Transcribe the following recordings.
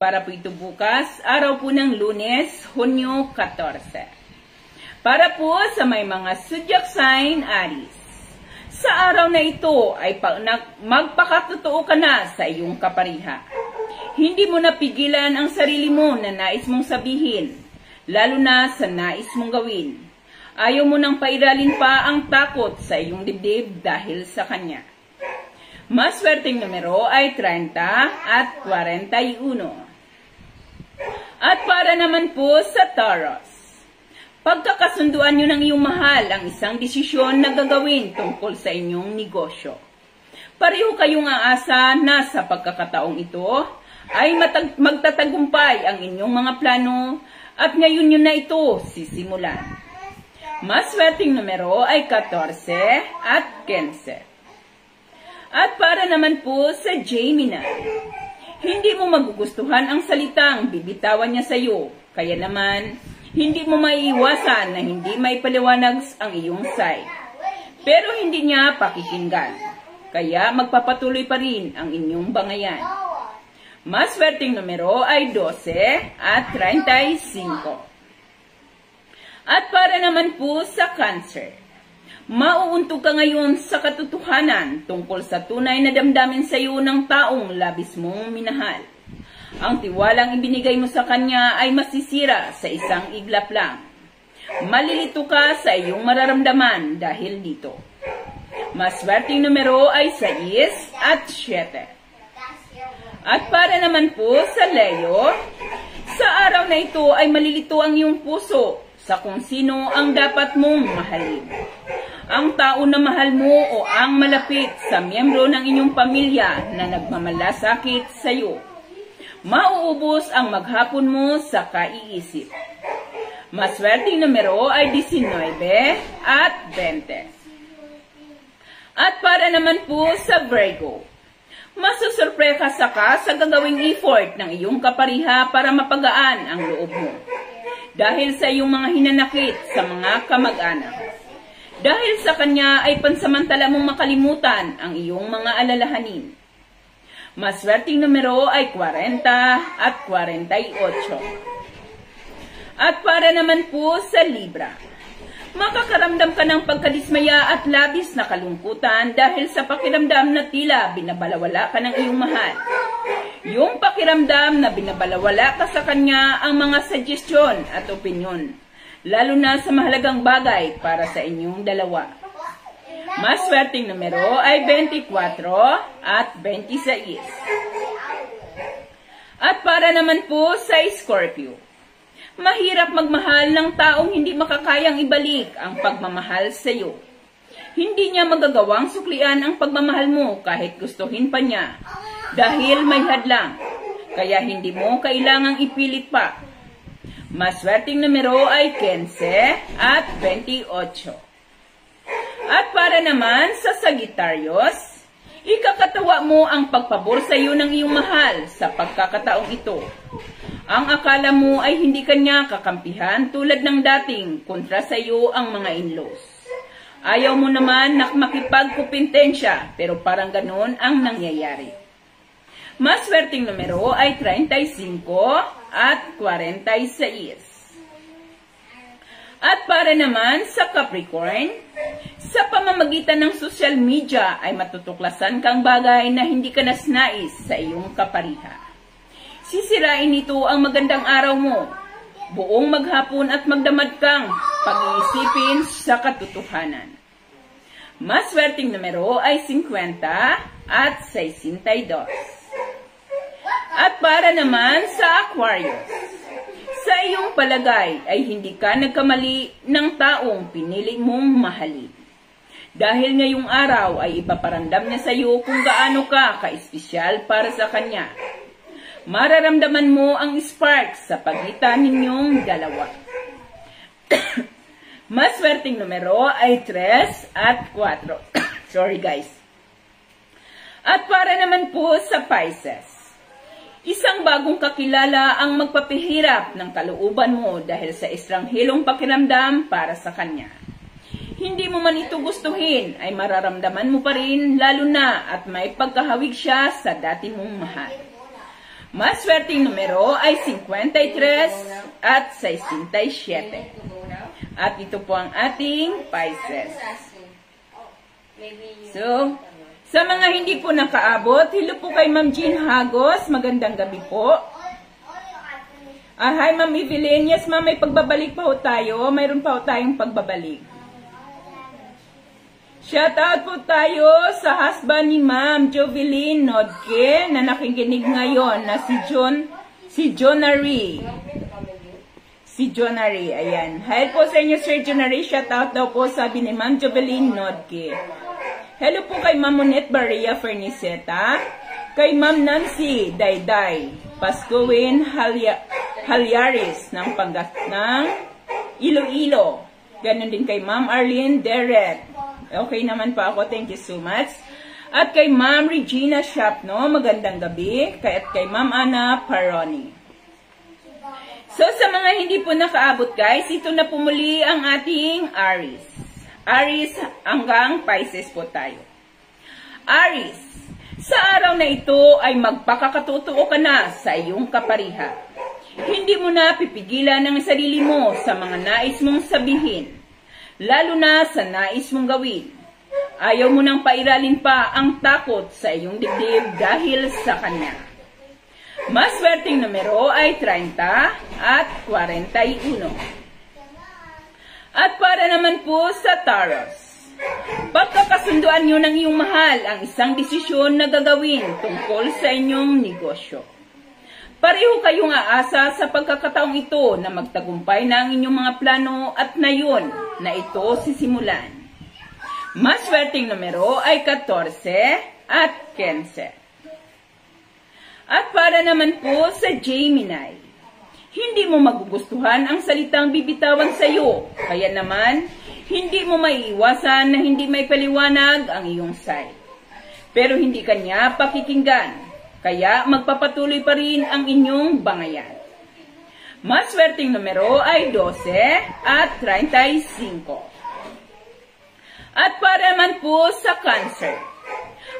Para po ito bukas, araw po ng lunes, Hunyo 14. Para po sa may mga zodiac sign, Aries. Sa araw na ito ay magpakatotoo ka na sa iyong kapariha. Hindi mo napigilan ang sarili mo na nais mong sabihin, lalo na sa nais mong gawin. Ayaw mo nang pairalin pa ang takot sa iyong dibdib dahil sa kanya. Maswerteng numero ay 30 at 41. At para naman po sa Taurus, pagkakasunduan nyo ng iyong mahal ang isang desisyon na gagawin tungkol sa inyong negosyo. Pareho kayong aasa na sa pagkakataong ito ay magtatagumpay ang inyong mga plano at ngayon nyo na ito sisimulan. Maswerteng numero ay 14 at 15. At para naman po sa Gemini, hindi mo magugustuhan ang salitang bibitawan niya sa iyo. Kaya naman, hindi mo maiiwasan na hindi may paliwanag ang iyong side. Pero hindi niya pakikinggan. Kaya magpapatuloy pa rin ang inyong bangayan. Maswerteng numero ay 12 at 35. At para naman po sa cancer, Mauuntog ka ngayon sa katotohanan tungkol sa tunay na damdamin sa iyo ng taong labis mong minahal. Ang tiwalang ibinigay mo sa kanya ay masisira sa isang iglap lang. Malilito ka sa iyong mararamdaman dahil dito. Maswerteng numero ay 6 at 7. At para naman po sa Leo, sa araw na ito ay malilito ang iyong puso sa kung sino ang dapat mong mahalin ang tao na mahal mo o ang malapit sa miyembro ng inyong pamilya na nagmamalasakit sa iyo. Mauubos ang maghapon mo sa kaiisip. Maswerteng numero ay 19 at 20. At para naman po sa Virgo, masusurpresa ka sa gagawing effort ng iyong kapariha para mapagaan ang loob mo. Dahil sa iyong mga hinanakit sa mga kamag-anak. Dahil sa kanya ay pansamantala mong makalimutan ang iyong mga alalahanin. Maswerteng numero ay 40 at 48. At para naman po sa Libra, makakaramdam ka ng pagkadismaya at labis na kalungkutan dahil sa pakiramdam na tila binabalawala ka ng iyong mahal. Yung pakiramdam na binabalawala ka sa kanya ang mga suggestion at opinion lalo na sa mahalagang bagay para sa inyong dalawa. Maswerteng numero ay 24 at 26. At para naman po sa Scorpio, mahirap magmahal ng taong hindi makakayang ibalik ang pagmamahal sa iyo. Hindi niya magagawang suklian ang pagmamahal mo kahit gustuhin pa niya dahil may hadlang. Kaya hindi mo kailangang ipilit pa Maswerteng numero ay 15 at 28. At para naman sa Sagittarius, ikakatawa mo ang pagpabor sa iyo ng iyong mahal sa pagkakataong ito. Ang akala mo ay hindi kanya kakampihan tulad ng dating kontra sa iyo ang mga inlaws. Ayaw mo naman na makipagkupintensya pero parang ganon ang nangyayari. Maswerteng numero ay 35 at 46. At para naman sa Capricorn, sa pamamagitan ng social media ay matutuklasan kang bagay na hindi ka nasnais sa iyong kapariha. Sisirain nito ang magandang araw mo, buong maghapon at magdamad kang pag-iisipin sa katotohanan. Maswerteng numero ay 50 at 62. At para naman sa Aquarius, sa iyong palagay ay hindi ka nagkamali ng taong pinili mong mahalin. Dahil ngayong araw ay ipaparamdam niya sa iyo kung gaano ka ka-espesyal para sa kanya. Mararamdaman mo ang spark sa pagitan ninyong dalawa. Maswerteng numero ay 3 at 4. Sorry guys. At para naman po sa Pisces, Isang bagong kakilala ang magpapihirap ng kalooban mo dahil sa estranghilong pakiramdam para sa kanya. Hindi mo man ito gustuhin ay mararamdaman mo pa rin lalo na at may pagkahawig siya sa dati mong mahal. Maswerteng numero ay 53 at 67. At ito po ang ating Pisces. So, sa mga hindi po nakaabot, hello po kay Ma'am Jean Hagos. Magandang gabi po. Ah, hi Ma'am Evelyn. Yes ma'am, may pagbabalik pa ho tayo. Mayroon pa ho tayong pagbabalik. Shout out po tayo sa husband ni Ma'am Jovelyn Nodke na nakikinig ngayon na si John si Jonary. Si Jonary, ayan. Hi po sa inyo Sir Jonary. Shout out daw po sabi ni Ma'am Jovelyn Nodke. Hello po kay Ma'am Monet Baria Ferniceta. Kay Ma'am Nancy Dayday. Pascuin Halya, Halyaris ng Pangas ng Iloilo. Ganon din kay Ma'am Arlene Deret. Okay naman po ako. Thank you so much. At kay Ma'am Regina Shapno, magandang gabi. Kay, at kay Ma'am Ana Paroni. So, sa mga hindi po nakaabot guys, ito na pumuli ang ating Aris. Aris hanggang Pisces po tayo. Aris, sa araw na ito ay magpakakatotoo ka na sa iyong kapariha. Hindi mo na pipigilan ang sarili mo sa mga nais mong sabihin lalo na sa nais mong gawin. Ayaw mo nang pairalin pa ang takot sa iyong dibdib dahil sa kanya. Maswerteng numero ay 30 at 41. At para naman po sa Taros, pagkakasunduan nyo ng iyong mahal ang isang desisyon na gagawin tungkol sa inyong negosyo. Pareho kayong aasa sa pagkakataong ito na magtagumpay na ang inyong mga plano at na yun na ito sisimulan. Maswerteng numero ay 14 at 15. At para naman po sa Gemini, hindi mo magugustuhan ang salitang bibitawan sa iyo, kaya naman hindi mo maiiwasan na hindi may paliwanag ang iyong side. Pero hindi kanya pakikinggan kaya magpapatuloy pa rin ang inyong bangayan. Maswerteng numero ay 12 at 35. At para man po sa cancer,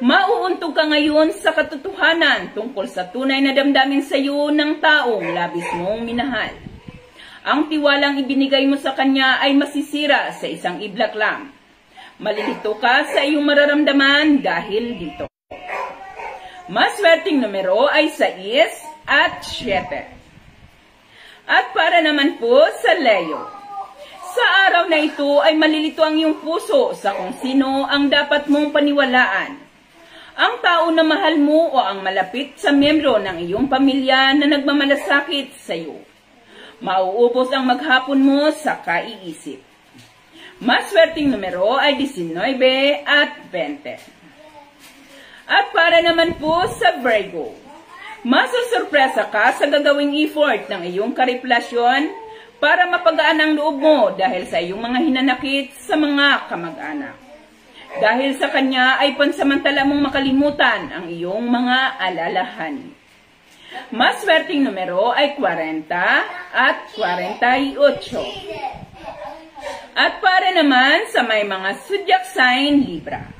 mauuntog ka ngayon sa katotohanan tungkol sa tunay na damdamin sa iyo ng taong labis mong minahal. Ang tiwalang ibinigay mo sa kanya ay masisira sa isang iblak lang. Malilito ka sa iyong mararamdaman dahil dito. Maswerteng numero ay 6 at 7. At para naman po sa Leo. Sa araw na ito ay malilito ang iyong puso sa kung sino ang dapat mong paniwalaan. Ang tao na mahal mo o ang malapit sa miyembro ng iyong pamilya na nagmamalasakit sa iyo. Mauubos ang maghapon mo sa kaiisip. Maswerteng numero ay 19 at 20. At para naman po sa Virgo, masusurpresa ka sa gagawing effort ng iyong kariplasyon para mapagaan ang loob mo dahil sa iyong mga hinanakit sa mga kamag-anak. Dahil sa kanya ay pansamantala mong makalimutan ang iyong mga alalahan. Maswerteng numero ay 40 at 48. At para naman sa may mga zodiac sign Libra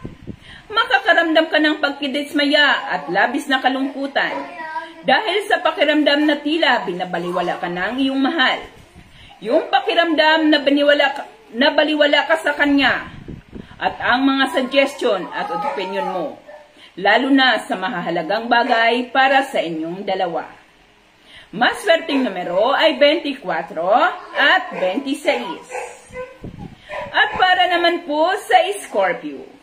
makakaramdam ka ng pagkidismaya at labis na kalungkutan dahil sa pakiramdam na tila binabaliwala ka ng iyong mahal. Yung pakiramdam na baniwala ka, na baliwala ka sa kanya at ang mga suggestion at opinion mo, lalo na sa mahahalagang bagay para sa inyong dalawa. Maswerteng numero ay 24 at 26. At para naman po sa Scorpio,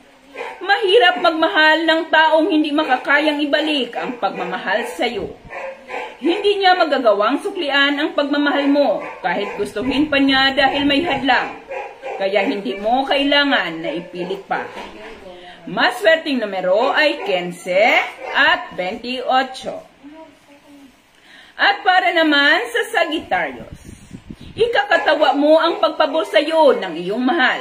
Mahirap magmahal ng taong hindi makakayang ibalik ang pagmamahal sa iyo. Hindi niya magagawang suklian ang pagmamahal mo kahit gustuhin pa niya dahil may hadlang. Kaya hindi mo kailangan na ipilit pa. Maswerteng numero ay 15 at 28. At para naman sa Sagittarius, ikakatawa mo ang pagpabor sa iyo ng iyong mahal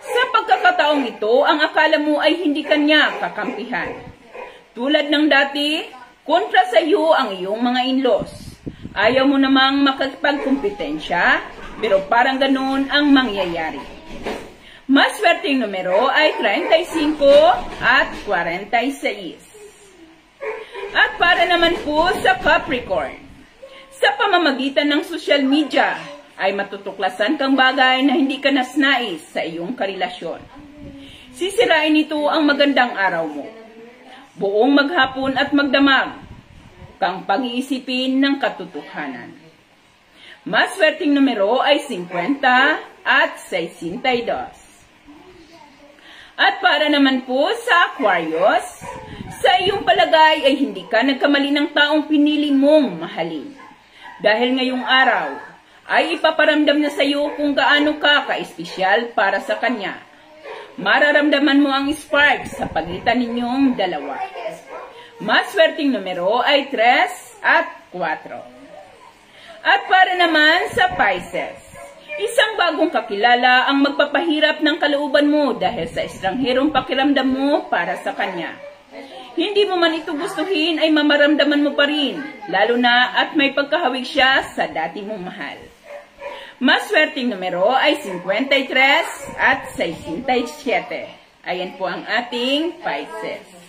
sa pagkakataong ito, ang akala mo ay hindi kanya kakampihan. Tulad ng dati, kontra sa iyo ang iyong mga inlos. Ayaw mo namang makapagkumpetensya, pero parang ganun ang mangyayari. Maswerteng numero ay 35 at 46. At para naman po sa Capricorn, sa pamamagitan ng social media ay matutuklasan kang bagay na hindi ka nasnais sa iyong karelasyon. Sisirain nito ang magandang araw mo. Buong maghapon at magdamag kang pag-iisipin ng katotohanan. Maswerteng numero ay 50 at 62. At para naman po sa Aquarius, sa iyong palagay ay hindi ka nagkamali ng taong pinili mong mahalin. Dahil ngayong araw ay ipaparamdam niya sa iyo kung gaano ka ka-espesyal para sa kanya. Mararamdaman mo ang spark sa pagitan ninyong dalawa. Maswerteng numero ay 3 at 4. At para naman sa Pisces, isang bagong kakilala ang magpapahirap ng kalooban mo dahil sa estrangherong pakiramdam mo para sa kanya. Hindi mo man ito gustuhin ay mamaramdaman mo pa rin, lalo na at may pagkahawig siya sa dati mong mahal. Maswerteng numero ay 53 at 67. Ayan po ang ating Pisces.